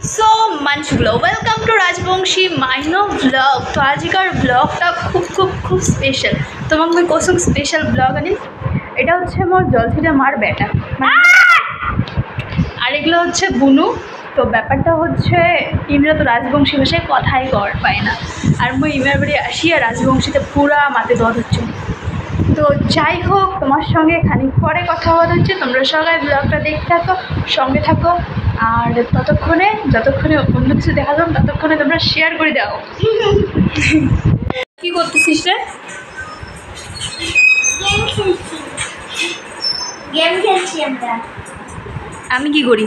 So মানুষগুলো welcome to Rajbanshi মাইনো blog তো আজকের ব্লগটা খুব খুব খুব স্পেশাল তোমাকে মই কৈছোঁ স্পেশাল ব্লগ আনি। এটা হচ্ছে মোর জলছিটা মার বেটা। মানে- আর এগুলো হচ্ছে বুনু। তো ব্যাপারটা হচ্ছে ইমরা তো রাজবংশী ভাষায় কথাই কর পায় না। আর মই ইমের বাড়ি আসি আর রাজবংশীতে পুরা মাতে দদ হচ্ছে তো যাই হোক তোমার সঙ্গে খানিক পরে কথা বলা হচ্ছে। তোমরা সবাই ব্লগটা দেখতে থাকো সঙ্গে থাকো। আর ততক্ষণে যতক্ষণে অন্য কিছু দেখা যাবে ততক্ষণে তোমরা শেয়ার করে দাও। কি করতেছিস রে? গেম খেলছি। আমরা। আমি কি করি?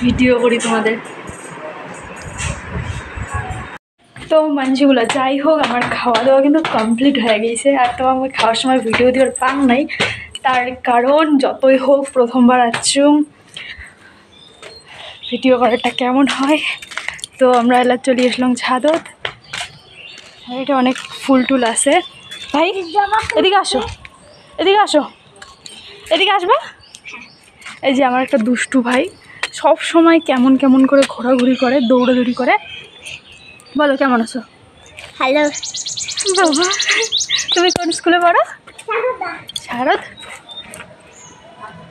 ভিডিও করি তোমাদের। তো মানুষগুলো যাই হোক, আমার খাওয়া দাওয়া কিন্তু কমপ্লিট হয়ে গেছে। আর তো আমি খাওয়ার সময় ভিডিও দেওয়ার পাং নাই। তার কারণ যতই হোক, প্রথমবার আসছুম ভিডিও করাটা কেমন হয়? তো আমরা এলা চলে আসলাম ছাদত। এটা অনেক ফুল টুল আছে। ভাই, এদিকে আসো। এদিকে আসো। এদিকে আসবা? এই যে আমার একটা দুষ্টু ভাই। সব সময় কেমন কেমন করে ঘোরাঘুরি করে, দৌড়াদৌড়ি করে। বলো কেমন আছো? হ্যালো বাবা তুমি কোন স্কুলে পড়ো? শারদ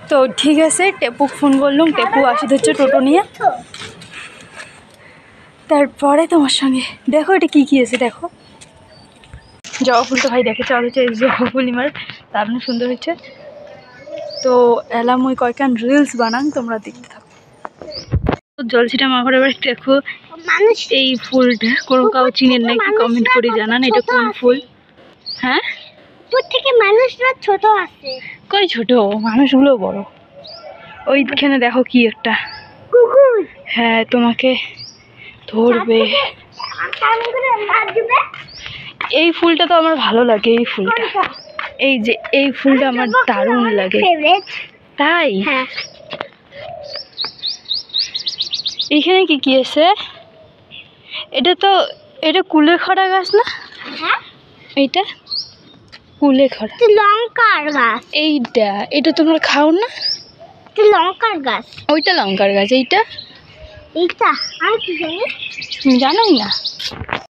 তো ঠিক আছে টেপু ফোন করলাম টেপু আসি হচ্ছে টোটো নিয়ে। তারপরে তোমার সঙ্গে। দেখো এটা কী কী আছে দেখো। জবা ফুল তো ভাই দেখে চাওয়া হচ্ছে এই জবা ফুল ইমার দারুণ সুন্দর হচ্ছে তো এলাম ওই কয়েকখান রিলস বানান তোমরা দেখতে থাকো। জলছিটা মাঘরে বাড়ি দেখো মানুষ এই ফুলটা কোনো কাউ চিনেন নাকি কমেন্ট করে জানান এটা কোন ফুল? হ্যাঁ? উপর থেকে মানুষরা ছোট আছে। কই ছোট? মানুষগুলো বড়। ওইখানে দেখো কি একটা। কুকুর। হ্যাঁ তোমাকে ধরবে। এই ফুলটা তো আমার ভালো লাগে এই ফুলটা। এই যে এই ফুলটা আমার দারুণ লাগে। তাই? হ্যাঁ। এইখানে কি কি আছে? এটা তো এটা কুলে কুলেখড়া গাছ না? হ্যাঁ। এইটা? কুলেখড়া তো লঙ্কার গাছ। এইটা এটা তোমরা খাও না? লঙ্কার গাছ। ওইটা লঙ্কার গাছ এইটা? এইটা আমি কি জানি? জানোই না।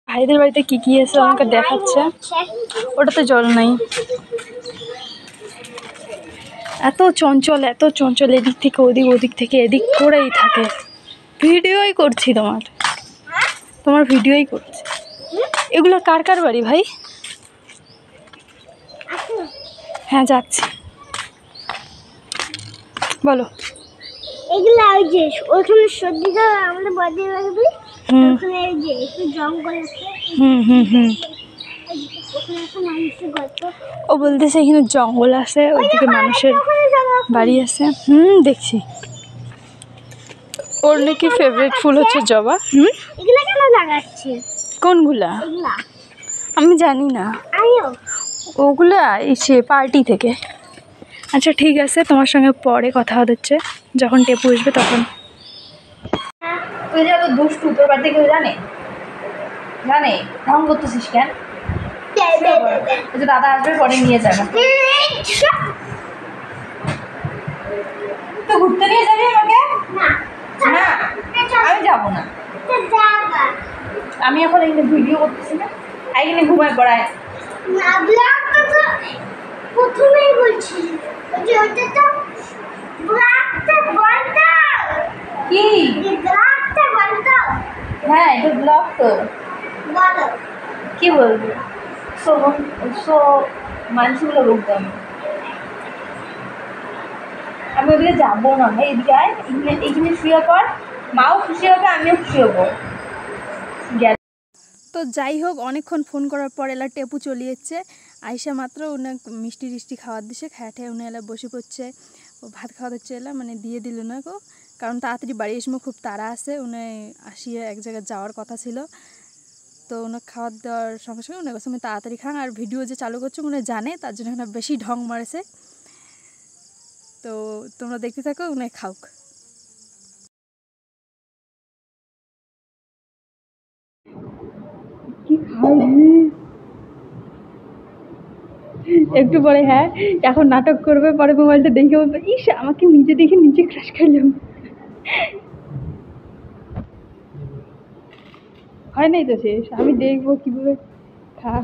ভাইদের বাড়িতে কি কি আছে আমাকে দেখাচ্ছে? ওটাতে জল নাই। এত চঞ্চল এত চঞ্চল এদিক থেকে ওদিক ওদিক থেকে এদিক করেই থাকে। ভিডিওই করছি তোমার। তোমার ভিডিওই করছে। এগুলো কার কার বাড়ি ভাই? হ্যাঁ যাচ্ছি। বলো। এগুলা ওই যে ওখানে সর্দিটা আমাদের বডি লাগবে। হুম। ওখানে এই যে একটু জঙ্গল আছে। হুম হুম ও বলতেছে এখানে জঙ্গল আছে ওইদিকে মানুষের বাড়ি আছে। হুম দেখছি। ওর নাকি ফেভারিট ফুল হচ্ছে জবা। হুম? এগুলা কেন লাগাচ্ছে? কোনগুলা? আমি জানি না। ওগুলা এসে পার্টি থেকে। আচ্ছা ঠিক আছে তোমার সঙ্গে পরে কথা হচ্ছে। যখন টেপু আসবে তখন। তুই যে দুষ্টু তোর বাড়িতে কেউ জানে? জানে? ঢং করতেছিস কেন? দাদা আসবে পরে নিয়ে যাবে। তো ঘুরতে নিয়ে যাবি আমাকে? না। আমি যাব না। আমি এখন এখানে ভিডিও করতেছি না। এখানে ঘুমায় পড়ায় প্রথমেই বলছি। যে ওটা তো ব্লাকটা বন্ধ। কি? বন্ধ। হ্যাঁ এটা ব্লগ তো। বলো। কি বলব? সো সো মানুষগুলো বলতে আমি ওদিকে যাব না। ভাই এদিকে আয়, এখানে এখানে শুয়ে পর মাও খুশি হবে, আমিও খুশি হব। তো যাই হোক, অনেকক্ষণ ফোন করার পর এলা টেপু চলে আইসা মাত্র উনি মিষ্টি টিষ্টি খাওয়ার দিছে, খায় ঠায় উনি এলা বসে পড়ছে। ও ভাত খাওয়া হচ্ছে এলা মানে দিয়ে দিল না গো। কারণ তাড়াতাড়ি বাড়ি এসে খুব তাড়া আছে, উনি আসিয়ে এক জায়গায় যাওয়ার কথা ছিল। তো ওনার খাওয়ার দেওয়ার সঙ্গে সঙ্গে ওনার কাছে তাড়াতাড়ি খান, আর ভিডিও যে চালু করছে উনি জানে, তার জন্য বেশি ঢং মারেছে। তো তোমরা দেখতে থাকো উনি খাওক একটু পরে হ্যাঁ এখন নাটক করবে, পরে মোবাইলটা দেখে বলবে, ইস, আমাকে নিজে দেখে নিজে ক্রাশ খাইলাম হয় নাই তো শেষ? আমি দেখব কীভাবে খাওয়া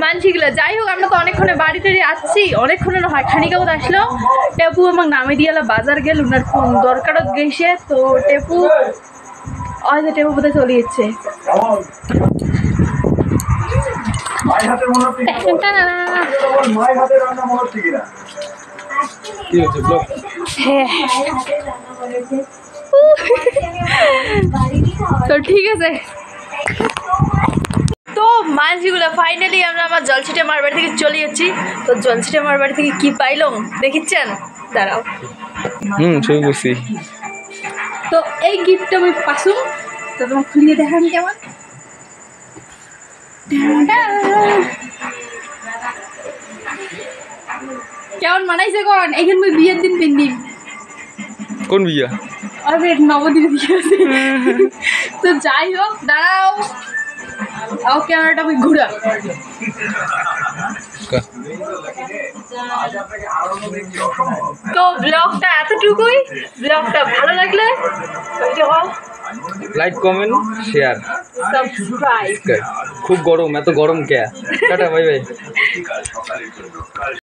মানছিগুলো যাই হোক আমরা তো অনেকক্ষণে বাড়ি টাড়ি আসছি অনেকক্ষণের হয় খানিকাও আসলো। টেপু আমাকে নামে দিয়ে বাজার গেল উনার কোন দরকারত গেছে তো টেপু হয়তো টেপু বোধহয় চলে যাচ্ছে হ্যাঁ। তো ঠিক আছে। তো মানসিগুলো ফাইনালি আমরা আমার জলছিটে মার বাড়ি থেকে চলে যাচ্ছি। তো জলছিটে মার বাড়ি থেকে কি পাইলাম? দেখিচ্ছেন? দাঁড়াও। হুম ছবি বুঝছি তো এই গিফটটা আমি পাসুম তো তোমার খুলিয়ে দেখান কেমন। কেমন মানাইছে কোন? এইখান মই বিয়ের দিন পিন্দিম কোন বিয়া? আরে নবদিন বিয়ে তো যাই হোক দাঁড়াও। আও ক্যামেরাটা আমি ঘুরা তো ব্লগটা এতটুকুই? ব্লগটা ভালো লাগলে লাইক কমেন্ট শেয়ার। সাবস্ক্রাইব। খুব গরম এত গরম কে? Tata bye bye.